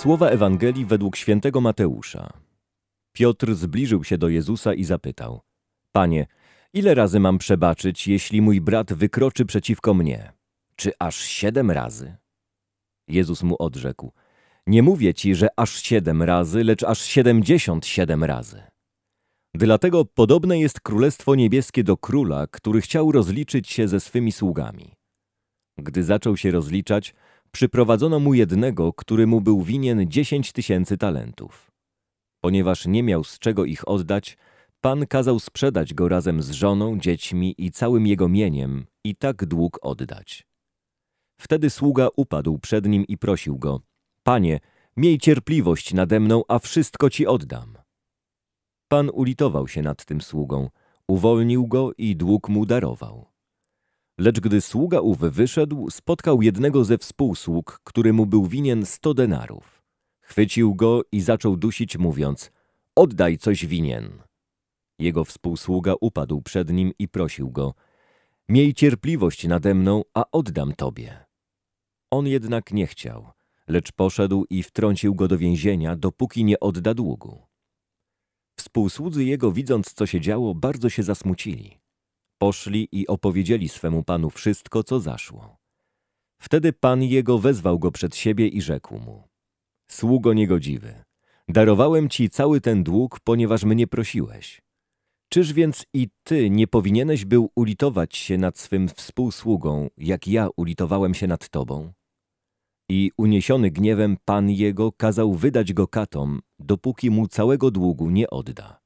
Słowa Ewangelii według świętego Mateusza. Piotr zbliżył się do Jezusa i zapytał: Panie, ile razy mam przebaczyć, jeśli mój brat wykroczy przeciwko mnie? Czy aż siedem razy? Jezus mu odrzekł: Nie mówię ci, że aż siedem razy, lecz aż siedemdziesiąt siedem razy. Dlatego podobne jest Królestwo Niebieskie do króla, który chciał rozliczyć się ze swymi sługami. Gdy zaczął się rozliczać, przyprowadzono mu jednego, który mu był winien dziesięć tysięcy talentów. Ponieważ nie miał z czego ich oddać, Pan kazał sprzedać go razem z żoną, dziećmi i całym jego mieniem i tak dług oddać. Wtedy sługa upadł przed nim i prosił go, Panie, miej cierpliwość nade mną, a wszystko ci oddam. Pan ulitował się nad tym sługą, uwolnił go i dług mu darował. Lecz gdy sługa ów wyszedł, spotkał jednego ze współsług, który mu był winien sto denarów. Chwycił go i zaczął dusić, mówiąc, oddaj coś winien. Jego współsługa upadł przed nim i prosił go, miej cierpliwość nade mną, a oddam tobie. On jednak nie chciał, lecz poszedł i wtrącił go do więzienia, dopóki nie odda długu. Współsłudzy jego, widząc co się działo, bardzo się zasmucili. Poszli i opowiedzieli swemu panu wszystko, co zaszło. Wtedy pan jego wezwał go przed siebie i rzekł mu: Sługo niegodziwy, darowałem ci cały ten dług, ponieważ mnie prosiłeś. Czyż więc i ty nie powinieneś był ulitować się nad swym współsługą, jak ja ulitowałem się nad tobą? I uniesiony gniewem pan jego kazał wydać go katom, dopóki mu całego długu nie odda.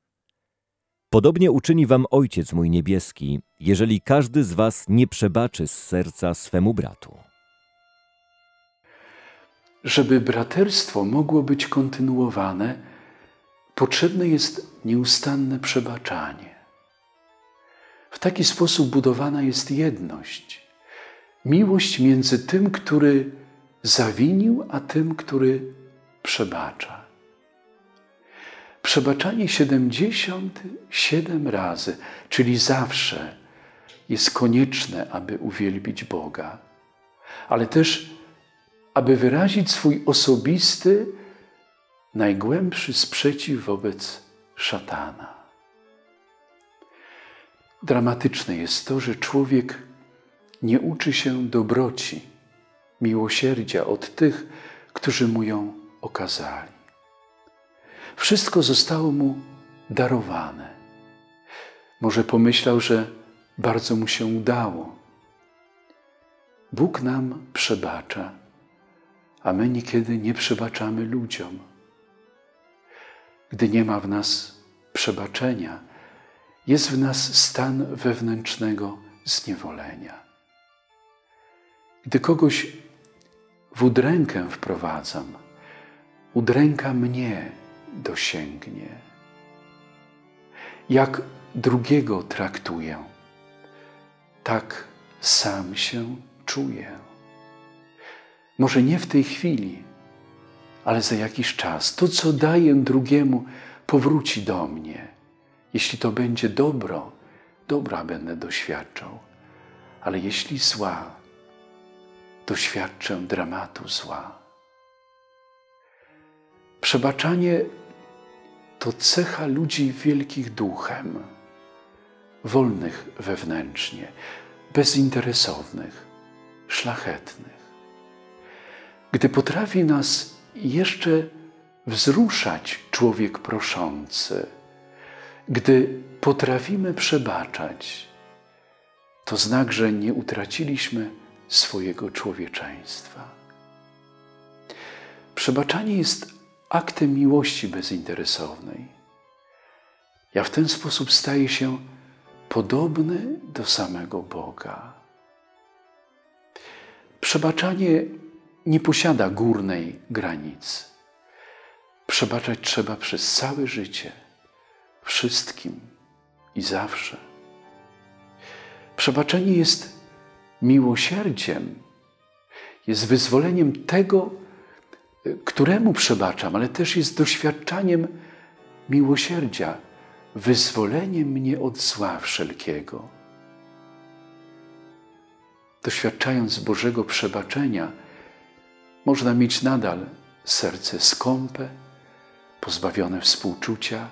Podobnie uczyni wam Ojciec mój niebieski, jeżeli każdy z was nie przebaczy z serca swemu bratu. Żeby braterstwo mogło być kontynuowane, potrzebne jest nieustanne przebaczanie. W taki sposób budowana jest jedność, miłość między tym, który zawinił, a tym, który przebacza. Przebaczanie 77 razy, czyli zawsze, jest konieczne, aby uwielbić Boga, ale też, aby wyrazić swój osobisty, najgłębszy sprzeciw wobec szatana. Dramatyczne jest to, że człowiek nie uczy się dobroci, miłosierdzia od tych, którzy mu ją okazali. Wszystko zostało mu darowane. Może pomyślał, że bardzo mu się udało. Bóg nam przebacza, a my niekiedy nie przebaczamy ludziom. Gdy nie ma w nas przebaczenia, jest w nas stan wewnętrznego zniewolenia. Gdy kogoś w udrękę wprowadzam, udręka mnie dosięgnie. Jak drugiego traktuję, tak sam się czuję. Może nie w tej chwili, ale za jakiś czas. To, co daję drugiemu, powróci do mnie. Jeśli to będzie dobro, dobra będę doświadczał, ale jeśli zła, doświadczę dramatu zła. Przebaczanie to cecha ludzi wielkich duchem, wolnych wewnętrznie, bezinteresownych, szlachetnych. Gdy potrafi nas jeszcze wzruszać człowiek proszący, gdy potrafimy przebaczać, to znak, że nie utraciliśmy swojego człowieczeństwa. Przebaczanie jest aktem miłości bezinteresownej. Ja w ten sposób staję się podobny do samego Boga. Przebaczanie nie posiada górnej granicy. Przebaczać trzeba przez całe życie, wszystkim i zawsze. Przebaczenie jest miłosierdziem, jest wyzwoleniem tego, któremu przebaczam, ale też jest doświadczaniem miłosierdzia, wyzwoleniem mnie od zła wszelkiego. Doświadczając Bożego przebaczenia, można mieć nadal serce skąpe, pozbawione współczucia,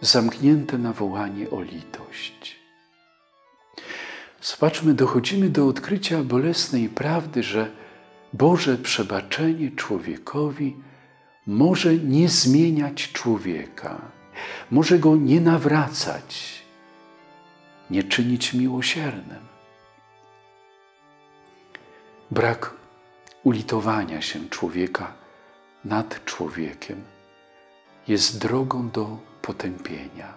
zamknięte na wołanie o litość. Zobaczmy, dochodzimy do odkrycia bolesnej prawdy, że Boże przebaczenie człowiekowi może nie zmieniać człowieka, może go nie nawracać, nie czynić miłosiernym. Brak ulitowania się człowieka nad człowiekiem jest drogą do potępienia.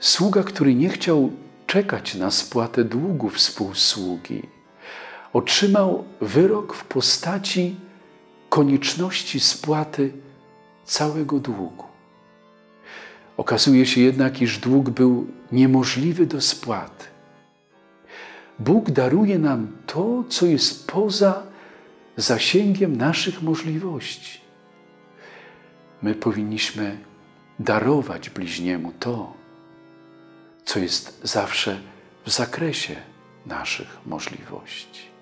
Sługa, który nie chciał czekać na spłatę długu współsługi, otrzymał wyrok w postaci konieczności spłaty całego długu. Okazuje się jednak, iż dług był niemożliwy do spłaty. Bóg daruje nam to, co jest poza zasięgiem naszych możliwości. My powinniśmy darować bliźniemu to, co jest zawsze w zakresie naszych możliwości.